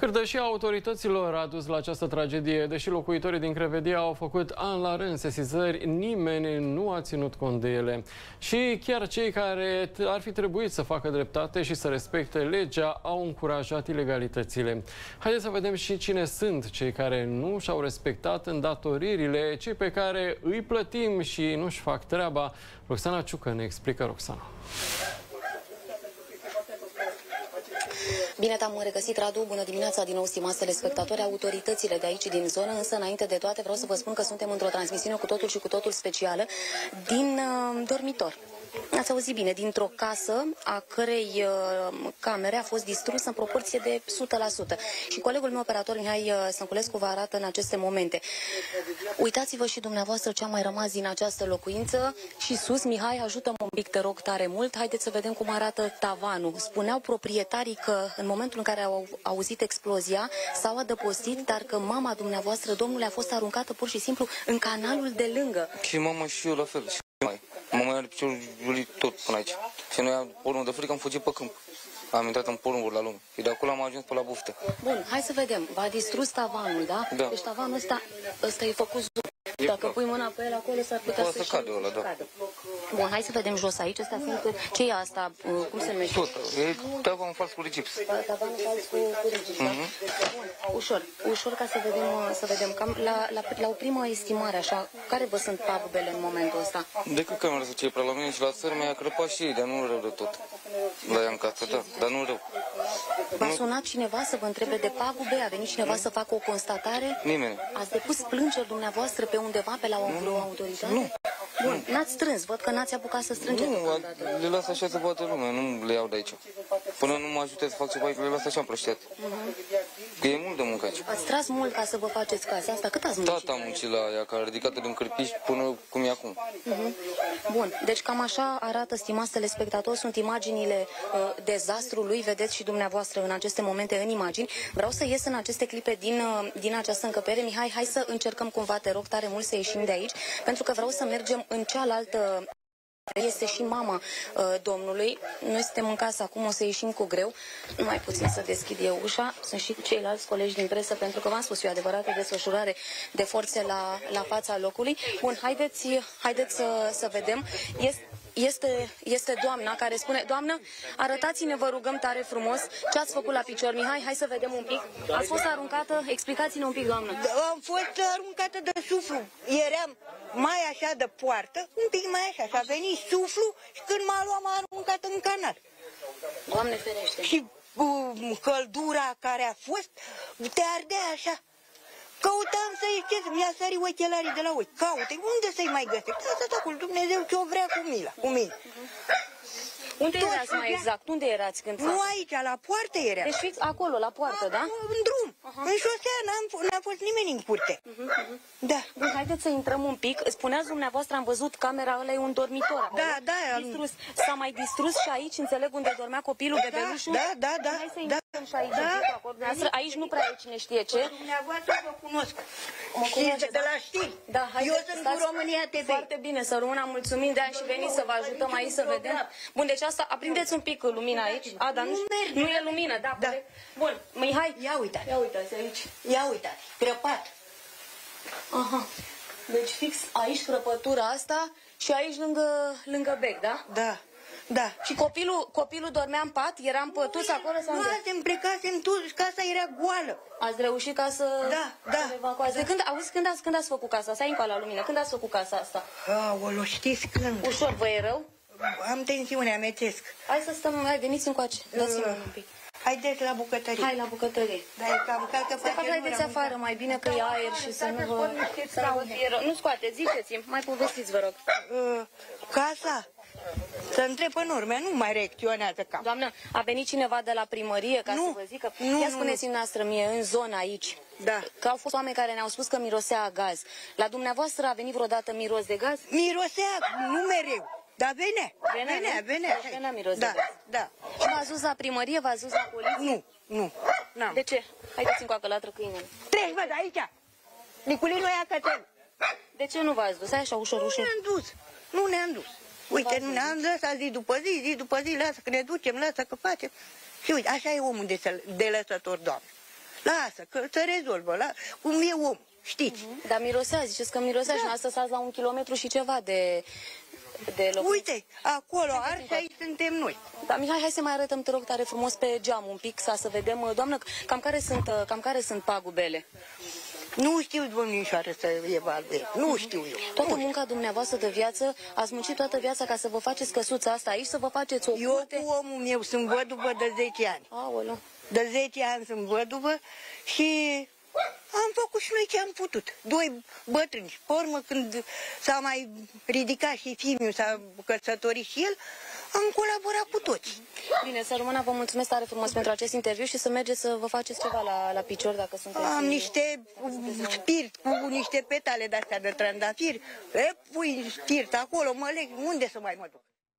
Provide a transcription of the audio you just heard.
Pierdășia autorităților a dus la această tragedie. Deși locuitorii din Crevedia au făcut an la rând sesizări, nimeni nu a ținut cont de ele. Și chiar cei care ar fi trebuit să facă dreptate și să respecte legea au încurajat ilegalitățile. Haideți să vedem și cine sunt cei care nu și-au respectat îndatoririle, cei pe care îi plătim și nu-și fac treaba. Roxana Ciucă ne explică, Roxana. Bine te-am regăsit, Radu. Bună dimineața din nou, stimați telespectatori. Autoritățile de aici, din zonă, însă, înainte de toate, vreau să vă spun că suntem într-o transmisiune cu totul și cu totul specială din uh, dormitor. Ați auzit bine, dintr-o casă a cărei uh, camere a fost distrusă în proporție de 100%. Și colegul meu operator Mihai uh, Sănculescu vă arată în aceste momente. Uitați-vă și dumneavoastră ce a mai rămas din această locuință și sus, Mihai, ajută-mă un pic, te rog tare mult. Haideți să vedem cum arată tavanul. Spuneau proprietarii că în momentul în care au auzit explozia, s-au adăpostit, dar că mama dumneavoastră, domnule, a fost aruncată pur și simplu în canalul de lângă. Și mama și eu la fel. Și mai. Mama are piciorul julit tot până aici. Și noi, pornul de frică, am fugit pe câmp. Am intrat în porumburi la lume. Și de acolo am ajuns pe la buftă. Bun, hai să vedem. V-a distrus tavanul, da? Da. Deci tavanul ăsta, ăsta e făcut zup. Dacă pui mâna pe el acolo, s-ar putea Poate să, să cadă ăla, da. cadă. Bun, hai să vedem jos aici. Astea sunt, ce e asta? Uh, Cum se numește? Tot. E tava un fals cu rigips. Tavanul fals cu, cu rigid, da? Bun, ușor, ușor ca să vedem, uh, să vedem. Cam la, la, la o primă estimare, așa, care vă sunt pagubele în momentul ăsta? Decât că mi-a ce pe la mine și la țără mi-a crăpat și ei, dar nu rău de tot. La ea în casă, da, dar nu rău. V-a sunat cineva să vă întrebe de pagube? A venit cineva să facă o constatare? Nimeni. Ați depus plângeri dumneavoastră pe undeva, pe la o vreo autoritate? Nu. Bun, n-ați strâns, văd că n-ați apucat să strângeți. Nu, deocamdată. le las așa să poată lumea, nu le iau de aici. Până nu mă ajute să fac ceva, le las așa împrăștiat. Că e mult de muncă aici. Ați tras mult ca să vă faceți casa asta? Cât ați muncit? Tata a muncit la ea, care a ridicat din cârpiș până cum e acum. Mhm. Bun, deci cam așa arată, stimați telespectatori, sunt imaginile uh, dezastrului, vedeți și dumneavoastră în aceste momente în imagini. Vreau să ies în aceste clipe din, uh, din această încăpere. Mihai, hai să încercăm cumva, te rog tare mult să ieșim de aici, pentru că vreau să mergem în cealaltă este și mama uh, domnului. Noi suntem în casă acum, o să ieșim cu greu. Numai puțin să deschid eu ușa. Sunt și ceilalți colegi din presă, pentru că v-am spus, e o adevărată desfășurare de forțe la, la fața locului. Bun, haideți, haideți să, să vedem. Este, este, este doamna care spune, doamnă, arătați-ne, vă rugăm tare frumos, ce ați făcut la picior. Mihai, hai să vedem un pic. Ați fost aruncată, explicați-ne un pic, doamnă. Am fost aruncată de suflu. Eram mai așa de poartă, un pic mai așa. Și a venit suflu și când m-a luat m-a aruncat în canal. Doamne ferește. Și uh, căldura care a fost, te ardea așa. Căutam să ieșesc, mi-a sărit ochelarii de la ochi. Caute, unde să-i mai găsesc? Asta acolo, Dumnezeu ce o vrea cu mila, cu mine. Unde Toți erați mai făcea- exact? Unde erați când Nu s-a... aici, la poartă era. Deci fiți acolo, la poartă, da? În drum, în șosea, n-am, f- n-a fost nimeni în curte. Da. Bun, haideți să intrăm un pic. Spuneați dumneavoastră, am văzut camera ăla e un dormitor. acolo. Da, da, am- Distrus. S-a mai distrus și aici, înțeleg, unde dormea copilul, bebelușul? da, da, da, Hai să da. intrăm și aici, Da. în ziua acolo. Dumneavoastră, Aici nu prea e cine știe ce. Dumneavoastră vă cunosc. Mă Și cunoașteți, de la știri. Da, hai Eu sunt cu România TV. Foarte bine, să rămână mulțumim de a și venit să vă ajutăm aici să vedem. Bun, deci asta, aprindeți un pic lumina aici. A, dar nu, Nu merge. nu e lumină, da, Da. corect. Bun, Mihai, Ia uitați. ia uitați aici. Ia uitați, crăpat. Aha. Deci fix aici crăpătura asta și aici lângă, lângă bec, da? Da, da. Și copilul, copilul dormea în pat, era împătuț acolo sau unde? Luasem, plecasem toți, casa era goală. Ați reușit ca să... Da, da. să evacuați. De când, auzi, când ați, când ați făcut casa asta? Stai încă la lumină. Când ați făcut casa asta? Aolă, știți când? Ușor, vă e rău? Am tensiune, amețesc. Hai să stăm, hai, veniți încoace. Dați-mi un pic. Haideți la bucătărie. Hai la bucătărie. Da, e cam ca că De fapt, face haideți număr, afară, mai bine că e aer și să nu vă, scot niște să nu vă scaune. fie rău. Nu scoateți, ziceți-mi, mai povestiți, vă rog. Uh, casa, să întreb în urme, nu mai reacționează cam. Doamnă, a venit cineva de la primărie ca Nu. să vă zică? Nu, Ia nu, spuneți-mi noastră mie, în zona aici, Da. că au fost oameni care ne-au spus că mirosea a gaz. La dumneavoastră a venit vreodată miros de gaz? Mirosea, nu mereu, dar venea. Venea, venea, nu? venea. Deci venea miros de da, gaz. da. Și v-ați dus la primărie, v-ați dus la poliție? Nu, nu, n-am. De ce? Haideți încoacă la câinele. Treci, văd, aici. Niculinu ia cățel. De ce nu v-ați dus? Hai așa, ușor, Nu ușor. ne-am dus, nu ne-am dus. Uite, nu ne-am lăsat zi după zi, zi după zi, lasă că ne ducem, lasă că facem. Și uite, așa e omul de, de lăsător, Doamne. Lasă, că se rezolvă, la, cum e om, știți. Dar mirosea, ziceți că mirosea și asta stați la un kilometru și ceva de, de loc. Uite, acolo, ar și aici suntem noi. Da, Mihai, hai să mai arătăm, te rog, tare frumos pe geam un pic, să, să vedem, uh, doamnă, cam care sunt, uh, cam care sunt pagubele. Nu știu, domnișoară, să evaluez. Nu știu eu. Toată munca dumneavoastră de viață, ați muncit toată viața ca să vă faceți căsuța asta aici, să vă faceți o Eu curte. cu omul meu sunt văduvă de 10 ani. Aoleu. De 10 ani sunt văduvă și am făcut și noi ce am putut. Doi bătrâni. Pe urmă, când s-a mai ridicat și fiul s-a căsătorit și el, am colaborat cu toți. Bine, să rămână, vă mulțumesc tare frumos pentru acest interviu și să mergeți să vă faceți ceva la, la picior dacă sunteți... Am niște spirit cu niște petale de-astea de trandafiri. E, pui spirit acolo, mă leg, unde să mai mă duc?